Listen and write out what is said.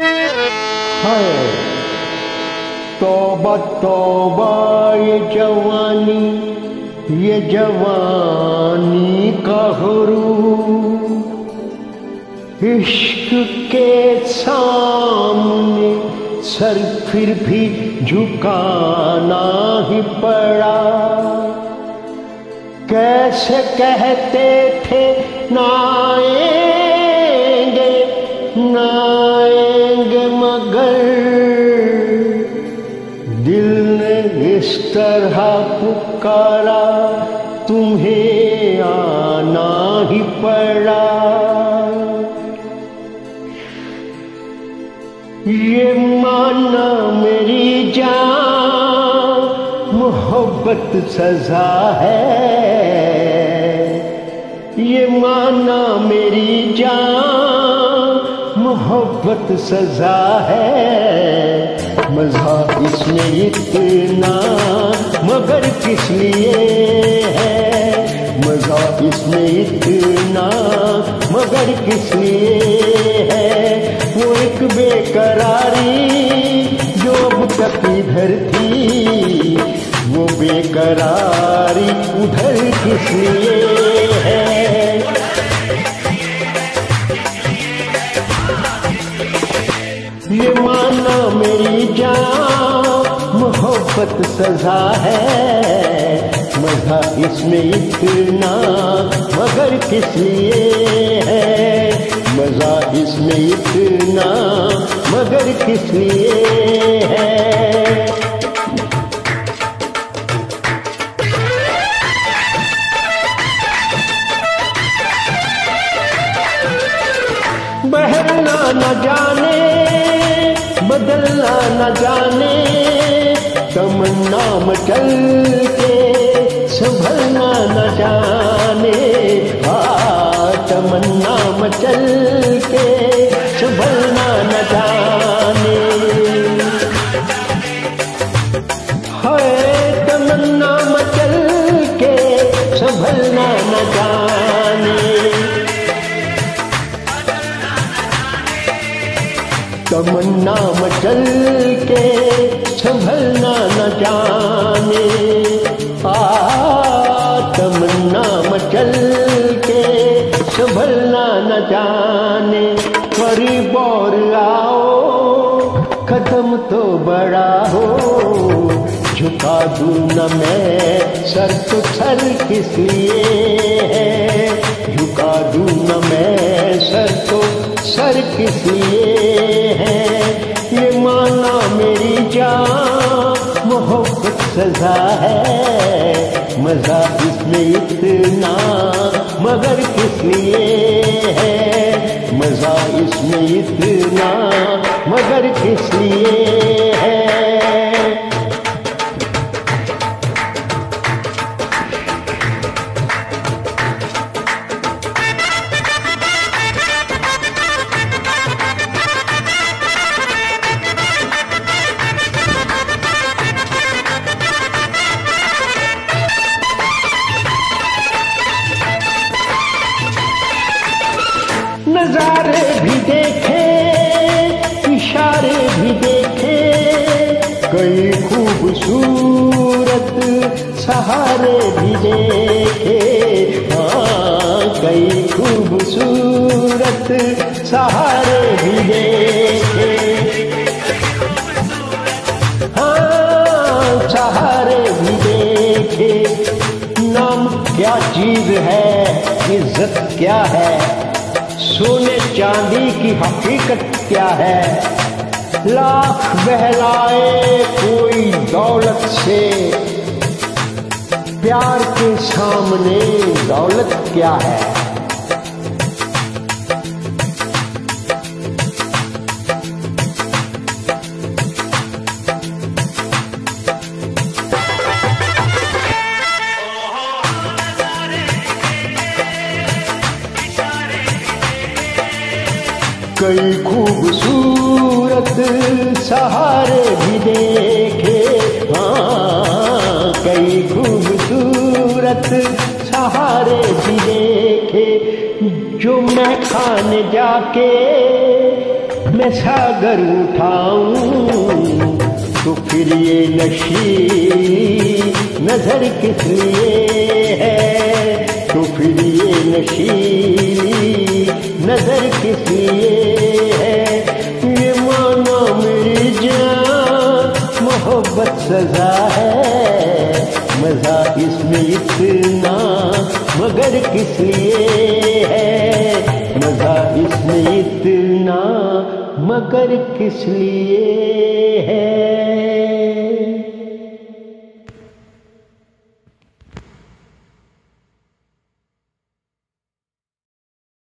ہے توبہ توبہ یہ جوانی یہ جوانی کا غرور عشق کے سامنے سر پھر بھی جھکانا ہی پڑا۔ کیسے کہتے تھے نائیں اس ہاں طرح پکارا، تمہیں آنا ہی پڑا۔ یہ مانا میری جان، محبت سزا ہے۔ یہ مانا میری جان، محبت سزا ہے۔ مزہ اس میں اتنا مگر کس لیے ہے مزہ اس میں اتنا مگر کس لیے ہے وہ ایک بے قراری جو اب تک ادھر تھی وہ بے قراری ادھر کس لیے ہے یہ مانا میری جان محبت سزا ہے۔ مزہ اس میں اتنا مگر کس لیے ہے؟ مزہ اس میں اتنا مگر کس لیے ہے؟ بہلنا نہ جانے، بدلنا نہ جانے۔ تمنا مچل کے سنبھلنا نہ جان تمنا مچل کے سنبھلنا نہ جانے آ تمنا مچل کے سنبھلنا نہ جانے قریب اور آؤ قدم تو بڑا ہو جھکا دوں نہ میں سر تو سر کس لیے ہے جھکا دوں نہ میں سر تو سر کس لیے مزہ ہے۔ مزہ اس میں اتنا، مگر کس لیے ہے؟ مزہ اس میں اتنا، مگر کس لیے نظارے بھی دیکھے، اشارے بھی دیکھے۔ کئی خوبصورت سہارے بھی دیکھے۔ ہاں کئی خوبصورت سہارے بھی دیکھے۔ ہاں سہارے بھی دیکھے۔ نام کیا چیز ہے، عزت کیا ہے؟ سونے چاندی کی حقیقت کیا ہے؟ لاکھ بہلائے کوئی دولت سے۔ پیار کے سامنے دولت کیا ہے؟ کئی خوبصورت سہارے بھی دیکھے۔ ہاں کئی خوبصورت سہارے بھی دیکھے۔ جو میں کھانے جا کے میں ساگر اٹھاؤں۔ تو پھر یہ نشیلی نظر کس لیے ہے؟ تو پھر یہ نشیلی نظر کس لیے ہے، یہ مانا میری جان، محبت سزا ہے۔ مزہ اس میں اتنا، مگر کس لیے ہے؟ مزہ اس میں اتنا، مگر کس لیے ہے؟